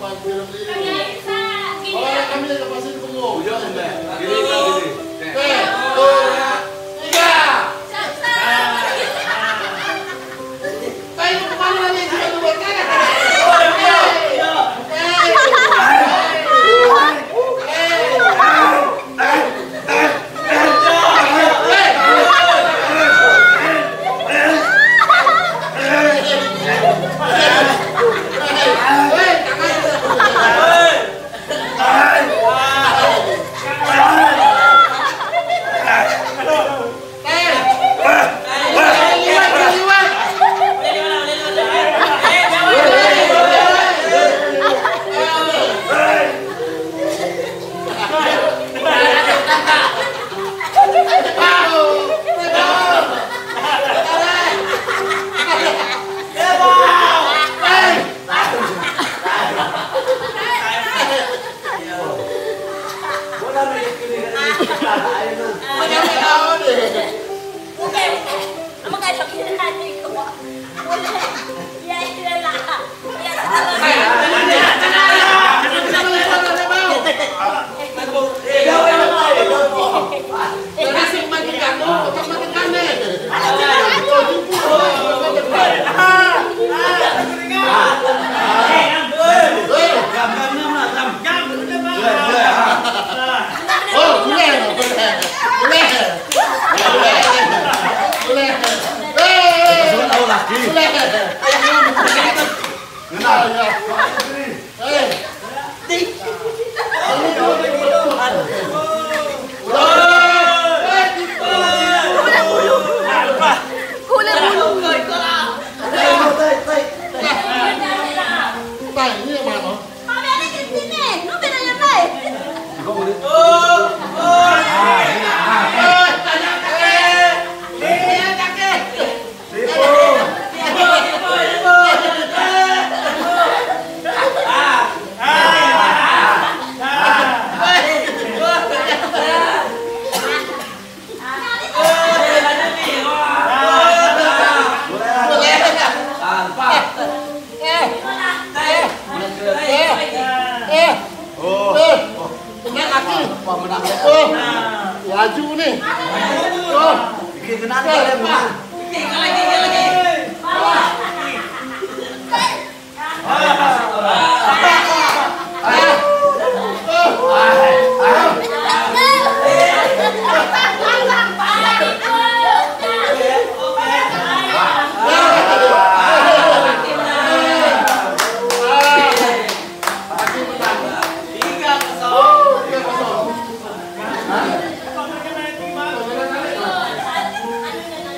like Ano ka? Ano ka? Ano ka? Ano ka? Ano? 出来！哈哈！Eh, Oh. eh, ya. Oh, laju nih. Oh, Bikin kenal ya, eh,